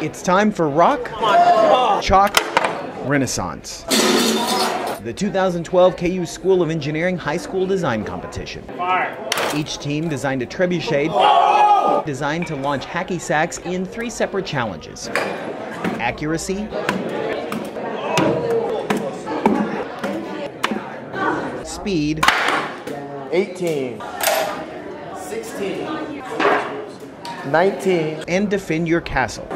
It's time for Rock, Chalk, Renaissance. The 2012 KU School of Engineering High School Design Competition. Each team designed a trebuchet designed to launch hacky sacks in three separate challenges accuracy, speed, 18, 19, and defend your castle.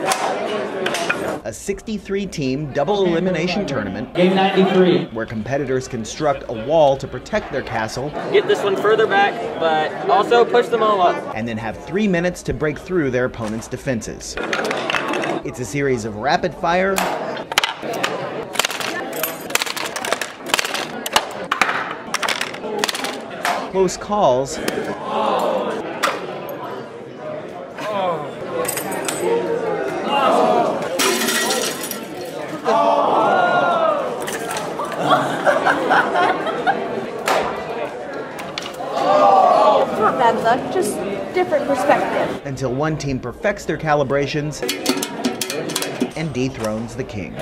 A 63 team double elimination tournament Game 93. where competitors construct a wall to protect their castle Get this one further back, but also push them all up. and then have three minutes to break through their opponent's defenses. It's a series of rapid fire, close calls, Not bad luck, just different perspective. until one team perfects their calibrations and dethrones the king.